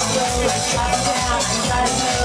slow, slide down, and get down.